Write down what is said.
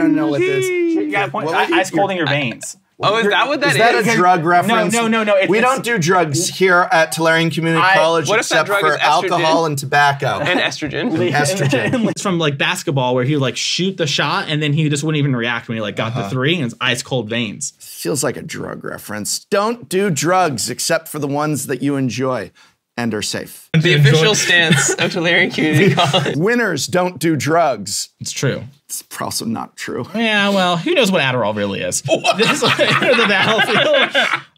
I don't know what this. You got point. Well, I- ice cold in your veins. Oh, is that what that Is is? that a drug reference? no, no, no, it's- we it's- don't do drugs here at Tolarian Community I- College what if that except drug for is alcohol and tobacco. and estrogen. estrogen. It's from like basketball where he would like shoot the shot and then he just wouldn't even react when he like got the uh-huh. three and it's ice cold veins. Feels like a drug reference. Don't do drugs except for the ones that you enjoy and are safe. the official stance of Tolarian Community College. Winners don't do drugs. It's true. It's also not true. Yeah, well, who knows what Adderall really is? This is the battlefield.